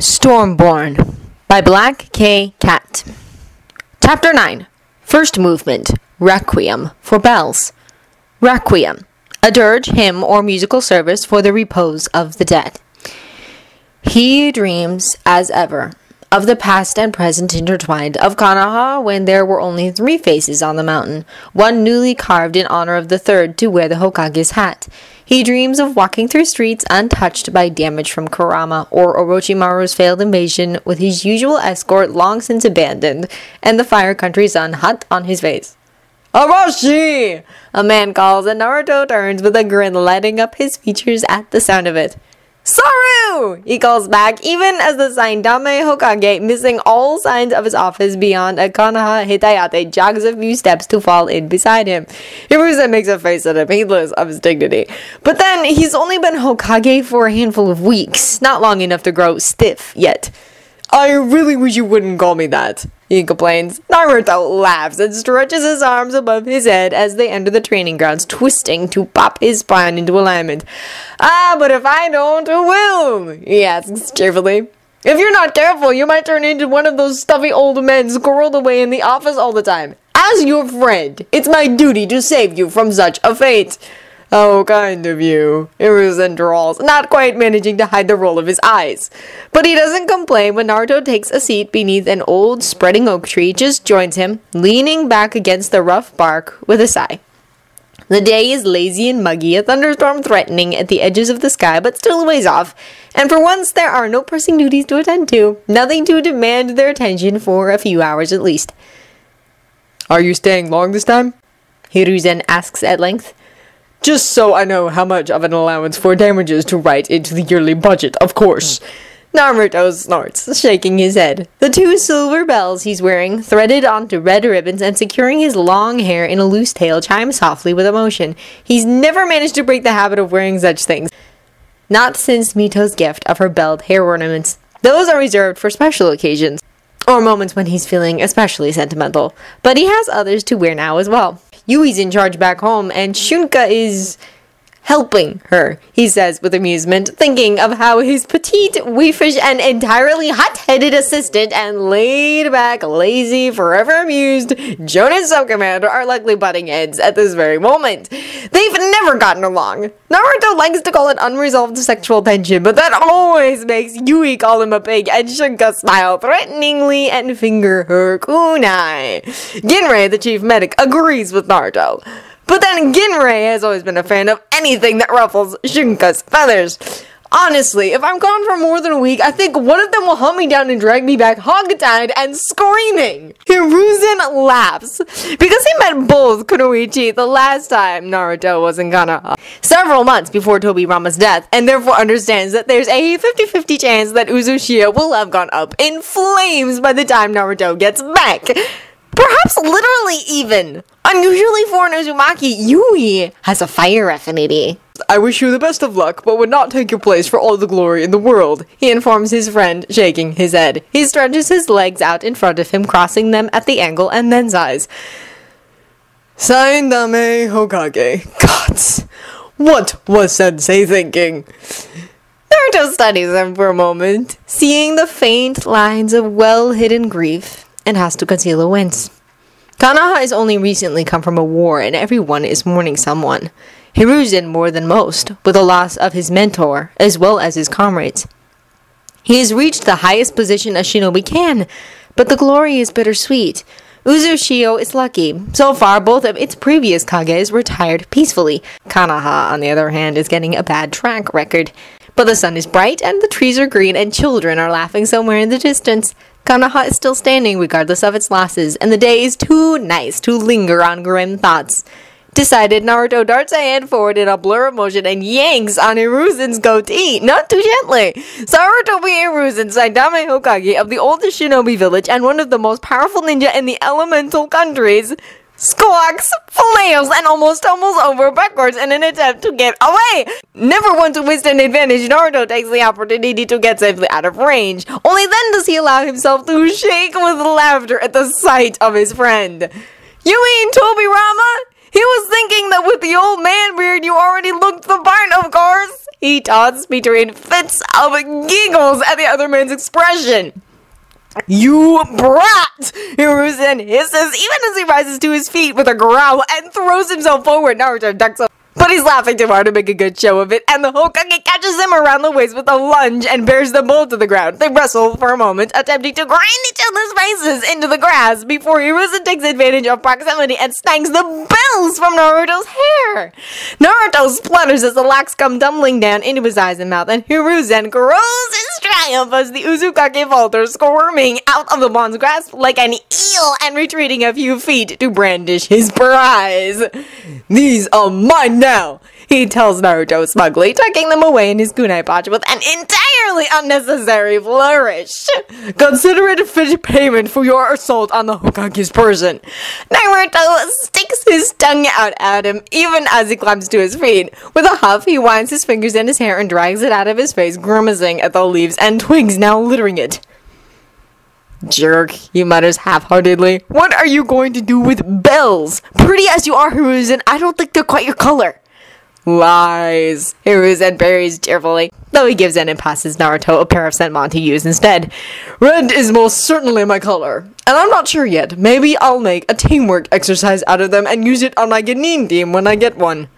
Stormborn by Black K. Cat. Chapter 9 First Movement Requiem for Bells. Requiem, a dirge, hymn, or musical service for the repose of the dead. He dreams, as ever, of the past and present intertwined, of Konoha when there were only three faces on the mountain, one newly carved in honor of the third to wear the Hokage's hat. He dreams of walking through streets untouched by damage from Kurama or Orochimaru's failed invasion with his usual escort long since abandoned and the Fire Country sun hot on his face. Arashi! A man calls and Naruto turns with a grin lighting up his features at the sound of it. Saru! He calls back, even as the Sandaime Hokage, missing all signs of his office beyond a Konoha Hitayate, jogs a few steps to fall in beside him. Hiruzen makes a face at him, heedless of his dignity. But then, he's only been Hokage for a handful of weeks, not long enough to grow stiff yet. I really wish you wouldn't call me that, he complains. Naruto laughs and stretches his arms above his head as they enter the training grounds, twisting to pop his spine into alignment. Ah, but if I don't, who will? he asks cheerfully. If you're not careful, you might turn into one of those stuffy old men squirreled away in the office all the time. As your friend, it's my duty to save you from such a fate. Oh, kind of you. Hiruzen drawls, not quite managing to hide the roll of his eyes. But he doesn't complain when Naruto takes a seat beneath an old spreading oak tree, just joins him, leaning back against the rough bark with a sigh. The day is lazy and muggy, a thunderstorm threatening at the edges of the sky, but still a ways off. And for once, there are no pressing duties to attend to, nothing to demand their attention for a few hours at least. Are you staying long this time? Hiruzen asks at length. Just so I know how much of an allowance for damages to write into the yearly budget, of course. Hmm. Naruto snorts, shaking his head. The two silver bells he's wearing, threaded onto red ribbons and securing his long hair in a loose tail, chime softly with emotion. He's never managed to break the habit of wearing such things. Not since Mito's gift of her belled hair ornaments. Those are reserved for special occasions, or moments when he's feeling especially sentimental. But he has others to wear now as well. Yui's in charge back home, and Shunka is helping her, he says with amusement, thinking of how his petite, weefish, and entirely hot-headed assistant and laid-back, lazy, forever amused Jonin Commander are likely butting heads at this very moment. They've never gotten along. Naruto likes to call it unresolved sexual tension, but that always makes Yui call him a pig and Shunka smile threateningly and finger her kunai. Ginrei, the chief medic, agrees with Naruto. But then Ginrei has always been a fan of anything that ruffles Shunka's feathers. Honestly, if I'm gone for more than a week, I think one of them will hunt me down and drag me back hog-tied and screaming. Hiruzen laughs because he met both Kunoichi the last time Naruto was in Ghana, several months before Tobirama's death, and therefore understands that there's a 50-50 chance that Uzushio will have gone up in flames by the time Naruto gets back. Perhaps literally even. Unusually for an Uzumaki, Yui has a fire affinity. I wish you the best of luck, but would not take your place for all the glory in the world, he informs his friend, shaking his head. He stretches his legs out in front of him, crossing them at the angle, and then sighs. Sandaime Hokage. Gods, what was Sensei thinking? Naruto studies him for a moment, seeing the faint lines of well-hidden grief, and has to conceal a wince. Konoha has only recently come from a war, and everyone is mourning someone. Hiruzen more than most, with the loss of his mentor, as well as his comrades. He has reached the highest position a shinobi can, but the glory is bittersweet. Uzushio is lucky. So far, both of its previous Kages retired peacefully. Konoha, on the other hand, is getting a bad track record. But the sun is bright, and the trees are green, and children are laughing somewhere in the distance. Konoha is still standing regardless of its losses, and the day is too nice to linger on grim thoughts. Decided, Naruto darts a hand forward in a blur of motion and yanks on Hiruzen's goatee, not too gently. Sarutobi Hiruzen, Sandaime Hokage of the oldest shinobi village and one of the most powerful ninja in the elemental countries, squawks, flails, and almost tumbles over backwards in an attempt to get away. Never one to waste an advantage, Naruto takes the opportunity to get safely out of range. Only then does he allow himself to shake with laughter at the sight of his friend. You mean Tobirama? He was thinking that with the old man beard you already looked the part, of course. he taunts between fits of giggles at the other man's expression. You brat! Hiruzen hisses even as he rises to his feet with a growl and throws himself forward. Naruto ducks up. But he's laughing too hard to make a good show of it, and the Hokage catches him around the waist with a lunge and bears them both to the ground. They wrestle for a moment, attempting to grind each other's faces into the grass before Hiruzen takes advantage of proximity and snags the bells from Naruto's hair. Naruto splutters as the locks come tumbling down into his eyes and mouth, and Hiruzen grows his triumph as the Uzukage falters, squirming out of the bond's grasp like an eel and retreating a few feet to brandish his prize. These are mine now, he tells Naruto smugly, tucking them away in his kunai pouch with an entirely unnecessary flourish. Consider it a fit payment for your assault on the Hokage's person. Naruto sticks his tongue out at him even as he climbs to his feet. With a huff, he winds his fingers in his hair and drags it out of his face, grimacing at the leaves and twigs now littering it. Jerk, he mutters half-heartedly. What are you going to do with bells? Pretty as you are, Hiruzen, I don't think they're quite your color. Lies, Hiruzen parries cheerfully, though he gives in and passes Naruto a pair of Senbon to use instead. Red is most certainly my color, and I'm not sure yet. Maybe I'll make a teamwork exercise out of them and use it on my Genin team when I get one.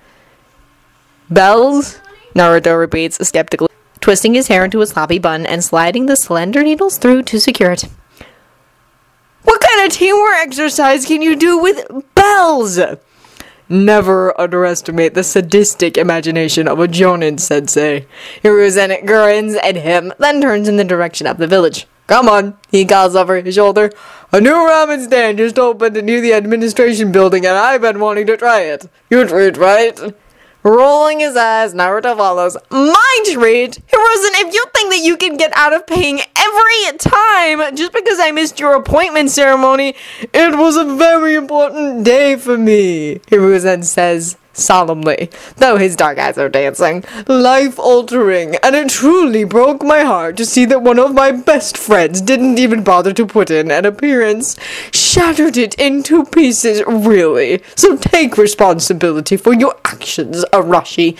Bells? Naruto repeats skeptically, twisting his hair into a sloppy bun and sliding the slender needles through to secure it. What kind of teamwork exercise can you do with bells? Never underestimate the sadistic imagination of a Jonin sensei. Hiruzen grins at him, then turns in the direction of the village. Come on, he calls over his shoulder. A new ramen stand just opened near the administration building and I've been wanting to try it. You treat, right? Rolling his eyes, Naruto follows. My treat! Hiruzen, if you think that you can get out of paying every time just because I missed your appointment ceremony, it was a very important day for me, Hiruzen says solemnly, though his dark eyes are dancing. Life altering, and it truly broke my heart to see that one of my best friends didn't even bother to put in an appearance. Shattered it into pieces, really. So take responsibility for your actions, Arashi.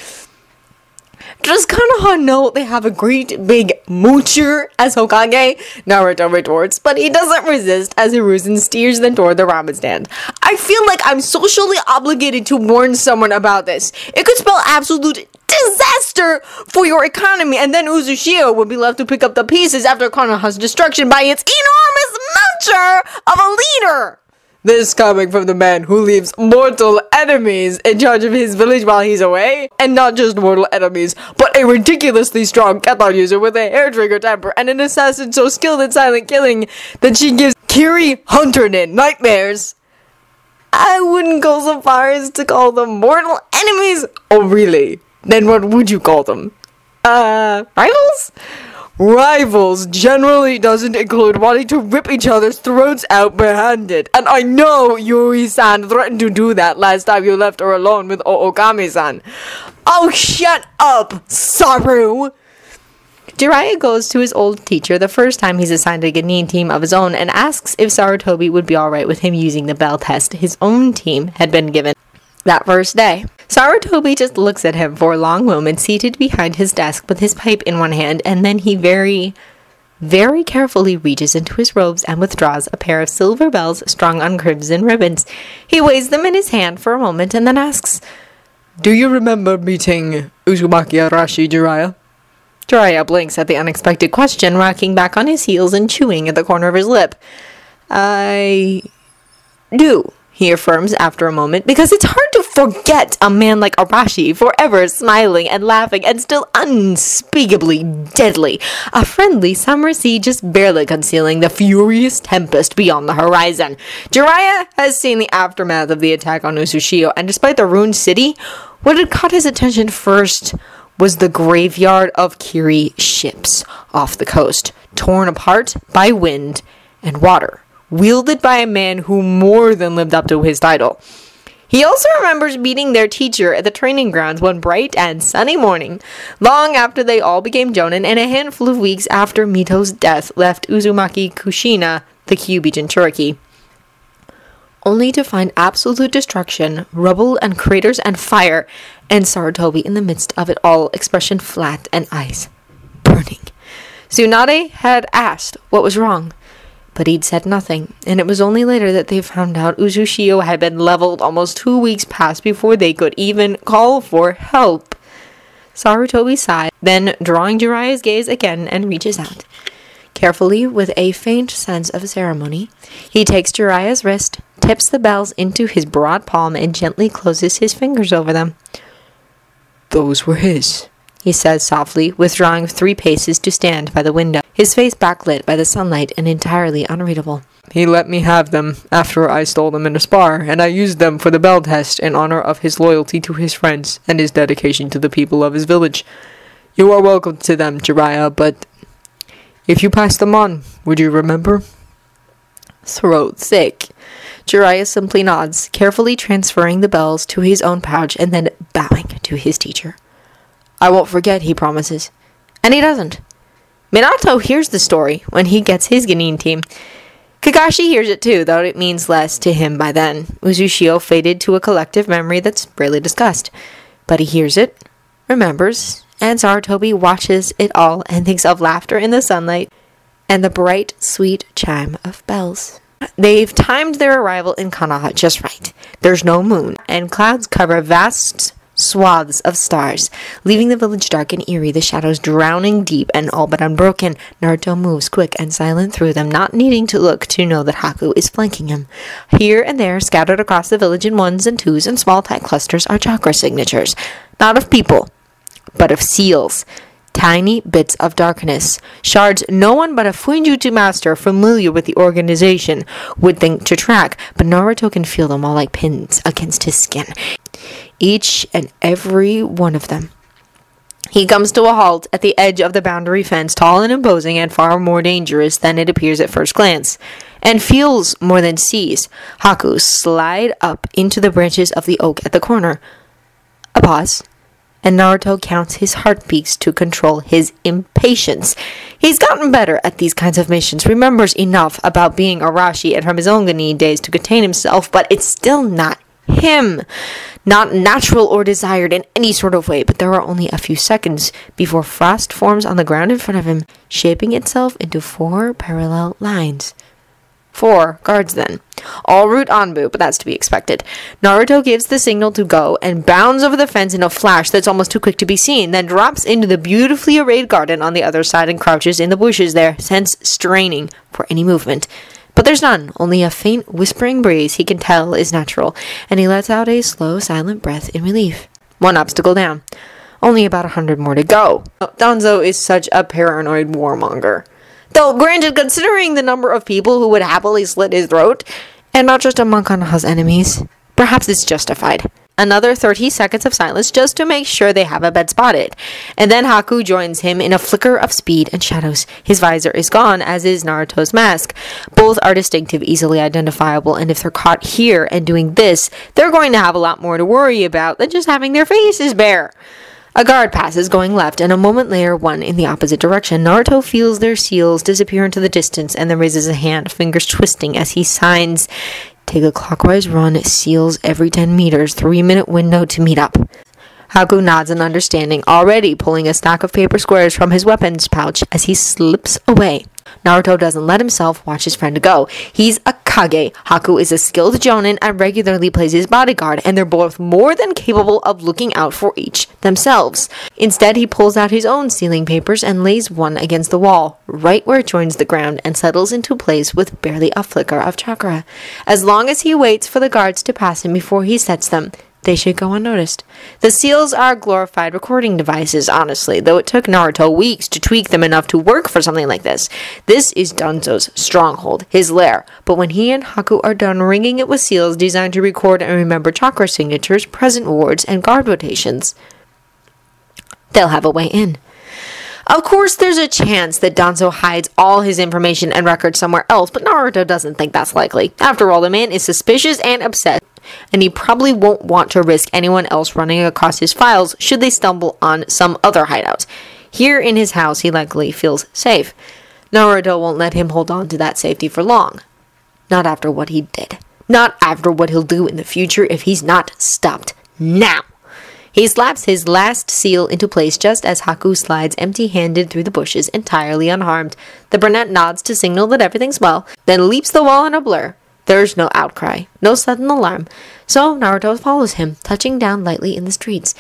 Does Konoha know they have a great big moocher as Hokage? Naruto retorts, but he doesn't resist as Hiruzen steers them toward the ramen stand. I feel like I'm socially obligated to warn someone about this. It could spell absolute disaster for your economy, and then Uzushio will be left to pick up the pieces after Konoha's destruction by its enormous moocher of a leader. This coming from the man who leaves mortal enemies in charge of his village while he's away. And not just mortal enemies, but a ridiculously strong Katon user with a hair trigger temper and an assassin so skilled in silent killing that she gives Kiri Hunternin nightmares. I wouldn't go so far as to call them mortal enemies. Oh, really? Then what would you call them? Uh, rivals? Rivals generally doesn't include wanting to rip each other's throats out barehanded. And I know Yuri-san threatened to do that last time you left her alone with Ookami-san. Oh, shut up, Saru! Jiraiya goes to his old teacher the first time he's assigned a Genin team of his own and asks if Sarutobi would be alright with him using the bell test his own team had been given that first day. Sarutobi just looks at him for a long moment, seated behind his desk with his pipe in one hand, and then he very, very carefully reaches into his robes and withdraws a pair of silver bells strung on crimson ribbons. He weighs them in his hand for a moment and then asks, Do you remember meeting Uzumaki Arashi, Jiraiya? Jiraiya blinks at the unexpected question, rocking back on his heels and chewing at the corner of his lip. I do, he affirms after a moment, because it's hard to forget a man like Arashi, forever smiling and laughing and still unspeakably deadly. A friendly summer sea just barely concealing the furious tempest beyond the horizon. Jiraiya has seen the aftermath of the attack on Uzushio, and despite the ruined city, what had caught his attention first was the graveyard of Kiri ships off the coast, torn apart by wind and water wielded by a man who more than lived up to his title. He also remembers meeting their teacher at the training grounds one bright and sunny morning, long after they all became Jonin and a handful of weeks after Mito's death left Uzumaki Kushina, the Kyubi Jinchuriki. only to find absolute destruction, rubble and craters and fire, and Sarutobi in the midst of it all, expression flat and eyes burning. Tsunade had asked what was wrong, but he'd said nothing, and it was only later that they found out Uzushio had been leveled almost two weeks past before they could even call for help. Sarutobi sighed, then drawing Jiraiya's gaze again and reaches out. Carefully, with a faint sense of ceremony, he takes Jiraiya's wrist, tips the bells into his broad palm, and gently closes his fingers over them. Those were his, he says softly, withdrawing three paces to stand by the window, his face backlit by the sunlight and entirely unreadable. He let me have them after I stole them in a spar, and I used them for the bell test in honor of his loyalty to his friends and his dedication to the people of his village. You are welcome to them, Jiraiya, but if you pass them on, would you remember? Throat sick. Jiraiya simply nods, carefully transferring the bells to his own pouch and then bowing to his teacher. I won't forget, he promises. And he doesn't. Minato hears the story when he gets his Genin team. Kakashi hears it too, though it means less to him by then. Uzushio faded to a collective memory that's rarely discussed. But he hears it, remembers, and Sarutobi watches it all and thinks of laughter in the sunlight and the bright, sweet chime of bells. They've timed their arrival in Konoha just right. There's no moon, and clouds cover vast swaths of stars, leaving the village dark and eerie, the shadows drowning deep and all but unbroken. Naruto moves quick and silent through them, not needing to look to know that Haku is flanking him. Here and there, scattered across the village in ones and twos and small tight clusters, are chakra signatures, not of people, but of seals tiny bits of darkness, shards no one but a Fuinjutsu master familiar with the organization would think to track, but Naruto can feel them all like pins against his skin. Each and every one of them. He comes to a halt at the edge of the boundary fence, tall and imposing and far more dangerous than it appears at first glance, and feels more than sees Haku slide up into the branches of the oak at the corner. A pause and Naruto counts his heartbeats to control his impatience. He's gotten better at these kinds of missions, remembers enough about being Arashi and from his own Genin days to contain himself, but it's still not him. Not natural or desired in any sort of way, but there are only a few seconds before frost forms on the ground in front of him, shaping itself into four parallel lines. Four guards then. All Root Anbu, but that's to be expected. Naruto gives the signal to go and bounds over the fence in a flash that's almost too quick to be seen, then drops into the beautifully arrayed garden on the other side and crouches in the bushes there, sense straining for any movement. But there's none, only a faint whispering breeze he can tell is natural, and he lets out a slow, silent breath in relief. One obstacle down. Only about a hundred more to go. Oh, Danzo is such a paranoid warmonger. Though, granted, considering the number of people who would happily slit his throat, and not just among Konoha's enemies, perhaps it's justified. Another 30 seconds of silence just to make sure they have a bed spotted. And then Haku joins him in a flicker of speed and shadows. His visor is gone, as is Naruto's mask. Both are distinctive, easily identifiable, and if they're caught here and doing this, they're going to have a lot more to worry about than just having their faces bare. A guard passes going left, and a moment later, one in the opposite direction. Naruto feels their seals disappear into the distance and then raises a hand, fingers twisting as he signs Take a clockwise run, seals every 10 meters, three minute window to meet up. Haku nods in understanding, already pulling a stack of paper squares from his weapons pouch as he slips away. Naruto doesn't let himself watch his friend go. He's a Kage. Haku is a skilled jonin and regularly plays his bodyguard, and they're both more than capable of looking out for each themselves. Instead, he pulls out his own sealing papers and lays one against the wall, right where it joins the ground and settles into place with barely a flicker of chakra. As long as he waits for the guards to pass him before he sets them, they should go unnoticed. The seals are glorified recording devices, honestly, though it took Naruto weeks to tweak them enough to work for something like this. This is Danzo's stronghold, his lair, but when he and Haku are done ringing it with seals designed to record and remember chakra signatures, present wards, and guard rotations, they'll have a way in. Of course, there's a chance that Danzo hides all his information and records somewhere else, but Naruto doesn't think that's likely. After all, the man is suspicious and upset, and he probably won't want to risk anyone else running across his files should they stumble on some other hideout. Here in his house, he likely feels safe. Naruto won't let him hold on to that safety for long. Not after what he did. Not after what he'll do in the future if he's not stopped now. He slaps his last seal into place just as Haku slides empty handed through the bushes, entirely unharmed. The brunette nods to signal that everything's well, then leaps the wall in a blur. There's no outcry, no sudden alarm, so Naruto follows him, touching down lightly in the streets.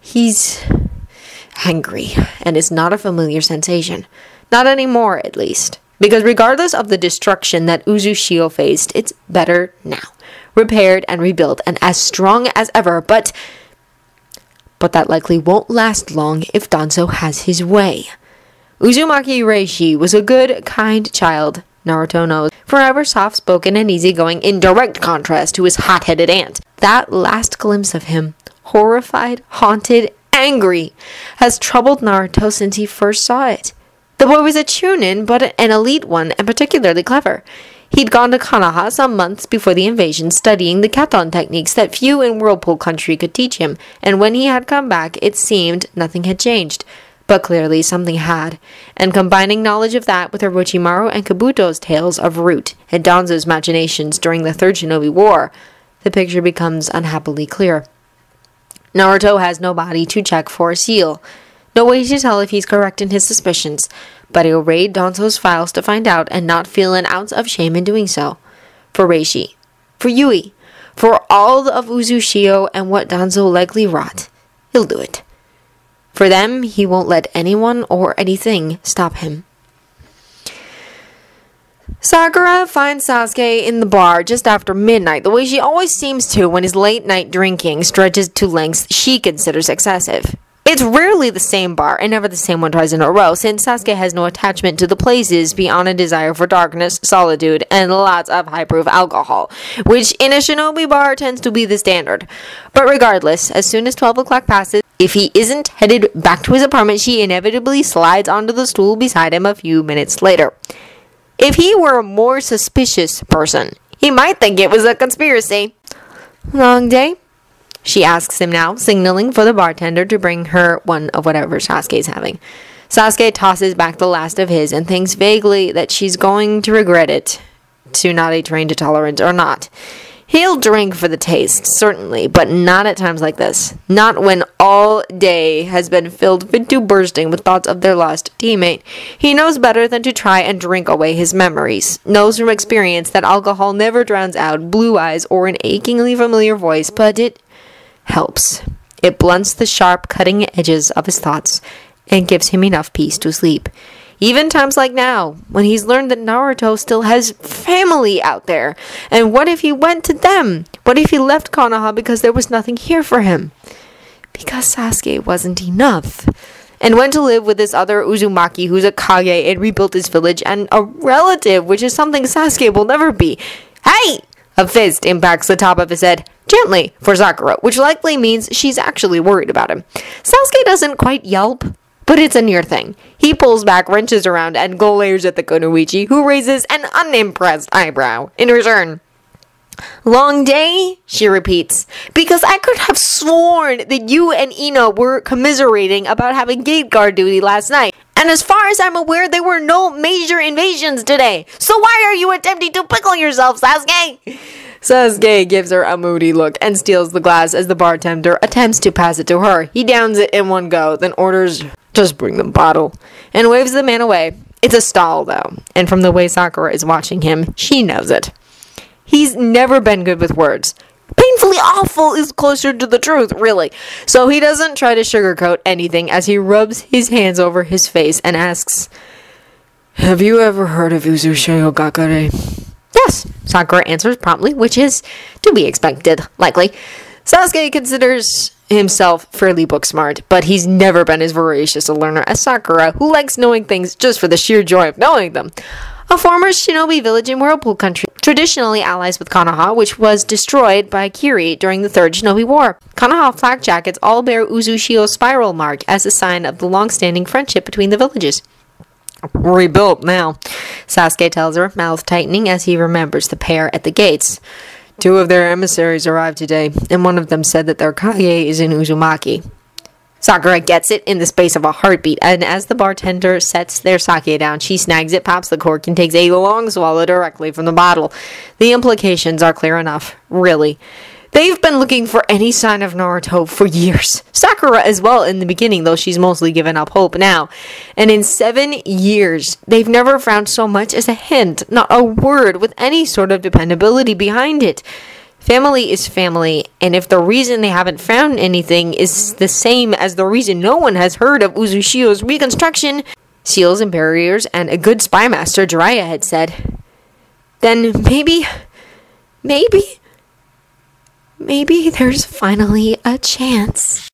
He's angry, and it's not a familiar sensation. Not anymore, at least. Because regardless of the destruction that Uzushio faced, it's better now. Repaired and rebuilt and as strong as ever, but but that likely won't last long if Danzo has his way. Uzumaki Reishi was a good, kind child, Naruto knows, forever soft spoken and easygoing in direct contrast to his hot headed aunt. That last glimpse of him, horrified, haunted, angry, has troubled Naruto since he first saw it. The boy was a chunin, but an elite one and particularly clever. He'd gone to Konoha some months before the invasion, studying the katon techniques that few in Whirlpool country could teach him, and when he had come back, it seemed nothing had changed. But clearly something had, and combining knowledge of that with Orochimaru and Kabuto's tales of Root and Danzo's machinations during the Third Shinobi War, the picture becomes unhappily clear. Naruto has no body to check for a seal, no way to tell if he's correct in his suspicions, but he'll raid Danzo's files to find out and not feel an ounce of shame in doing so. For Reishi, for Yui, for all of Uzushio and what Danzo likely wrought, he'll do it. For them, he won't let anyone or anything stop him. Sakura finds Sasuke in the bar just after midnight, the way she always seems to when his late night drinking stretches to lengths she considers excessive. It's rarely the same bar, and never the same one twice in a row, since Sasuke has no attachment to the places beyond a desire for darkness, solitude, and lots of high proof alcohol, which in a shinobi bar tends to be the standard. But regardless, as soon as 12 o'clock passes, if he isn't headed back to his apartment, she inevitably slides onto the stool beside him a few minutes later. If he were a more suspicious person, he might think it was a conspiracy. Long day? She asks him now, signaling for the bartender to bring her one of whatever Sasuke's having. Sasuke tosses back the last of his and thinks vaguely that she's going to regret it, to not a trained to tolerance or not. He'll drink for the taste, certainly, but not at times like this. Not when all day has been filled fit to bursting with thoughts of their lost teammate. He knows better than to try and drink away his memories. Knows from experience that alcohol never drowns out blue eyes or an achingly familiar voice, but it helps. It blunts the sharp, cutting edges of his thoughts and gives him enough peace to sleep. Even times like now, when he's learned that Naruto still has family out there. And what if he went to them? What if he left Konoha because there was nothing here for him? Because Sasuke wasn't enough. And went to live with this other Uzumaki who's a Kage and rebuilt his village and a relative, which is something Sasuke will never be. Hey! A fist impacts the top of his head gently for Sakura, which likely means she's actually worried about him. Sasuke doesn't quite yelp, but it's a near thing. He pulls back, wrenches around, and glares at the Kunoichi, who raises an unimpressed eyebrow in return. Long day? She repeats. Because I could have sworn that you and Ino were commiserating about having gate guard duty last night. And as far as I'm aware, there were no major invasions today. So why are you attempting to pickle yourself, Sasuke? Sasuke gives her a moody look and steals the glass as the bartender attempts to pass it to her. He downs it in one go, then orders, just bring the bottle, and waves the man away. It's a stall, though, and from the way Sakura is watching him, she knows it. He's never been good with words. Painfully awful is closer to the truth, really. So he doesn't try to sugarcoat anything as he rubs his hands over his face and asks, Have you ever heard of Uzushio Gakure? Yes, Sakura answers promptly, which is to be expected, likely. Sasuke considers himself fairly book smart, but he's never been as voracious a learner as Sakura, who likes knowing things just for the sheer joy of knowing them. A former shinobi village in Whirlpool country, traditionally allies with Konoha, which was destroyed by Kiri during the Third Shinobi War. Konoha flak jackets all bear Uzushio's spiral mark as a sign of the long-standing friendship between the villages. Rebuilt now, Sasuke tells her, mouth tightening as he remembers the pair at the gates. Two of their emissaries arrived today, and one of them said that their Kage is in Uzumaki. Sakura gets it in the space of a heartbeat, and as the bartender sets their sake down, she snags it, pops the cork, and takes a long swallow directly from the bottle. The implications are clear enough, really. They've been looking for any sign of Naruto for years. Sakura as well in the beginning, though she's mostly given up hope now. And in seven years, they've never found so much as a hint, not a word with any sort of dependability behind it. Family is family, and if the reason they haven't found anything is the same as the reason no one has heard of Uzushio's reconstruction, seals and barriers, and a good spy master, Jiraiya had said, then maybe, maybe, maybe there's finally a chance.